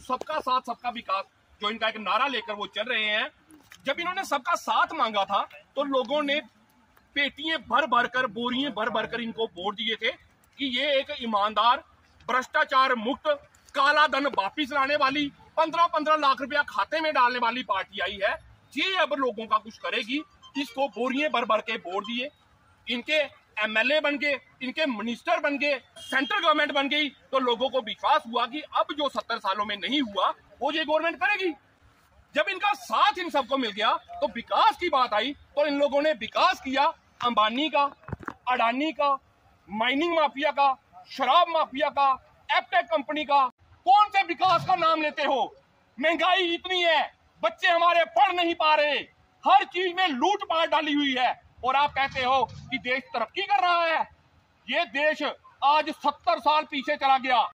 सबका साथ, सबका विकास, जो इनका एक नारा लेकर वो चल रहे हैं। जब इन्होंने सबका साथ मांगा था तो लोगों ने पेटियाँ भर भर कर, बोरियाँ भर भर कर इनको वोट दिए थे कि ये एक ईमानदार, भ्रष्टाचार मुक्त, काला धन वापिस लाने वाली पंद्रह पंद्रह लाख रुपया खाते में डालने वाली पार्टी आई है। ये अब लोगों का कुछ करेगी, इसको बोरियाँ भर भर के वोट दिए। इनके एमएलए बन गए, इनके मिनिस्टर बन गए सेंट्रल गवर्नमेंट बन गई तो लोगों को विश्वास हुआ कि अब जो सत्तर सालों में नहीं हुआ, वो ये गवर्नमेंट करेगी। जब इनका साथ इन सबको मिल गया तो विकास की बात आई तो इन लोगों ने विकास किया अंबानी का, अडानी का माइनिंग माफिया का, शराब माफिया का एपटेक कंपनी का। कौन से विकास का नाम लेते हो? महँगाई इतनी है, बच्चे हमारे पढ़ नहीं पा रहे। हर चीज़ में लूट पाट डाली हुई है। और आप कहते हो कि देश तरक्की कर रहा है। ये देश आज सत्तर साल पीछे चला गया।